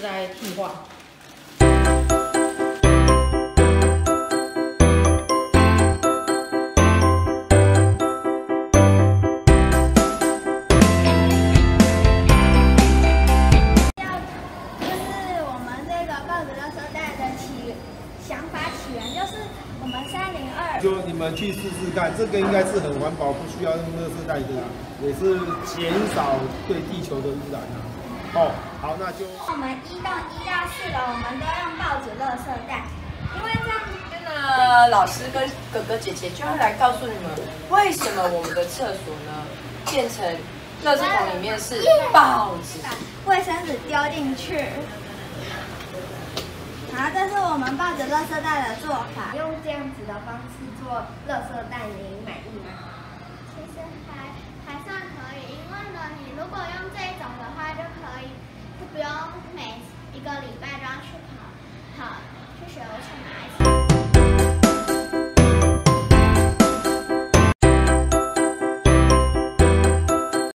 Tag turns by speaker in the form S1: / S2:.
S1: 是在替换。
S2: 就是我们这个报纸垃圾袋的起想法起源，就是我们三零二。
S3: 就你们去试试看，这个应该是很环保，不需要用热圾袋的啊，也是减少对地球的污染啊。哦，好，那就。
S2: 我们一栋一到四楼，我们都用报纸垃圾袋，因为这样。
S4: 那个老师跟哥哥姐姐就会来告诉你们，为什么我们的厕所呢变成垃圾桶里面是报纸，
S2: 卫生纸丢进去。好，这是我们报纸垃圾袋的做法。
S5: 用这样子的方式做垃圾袋，你满意吗？
S6: 其实还还算可以，因为呢，你如果用这种的话，就可以就不用每一个礼拜都要去跑跑去学校去拿一次。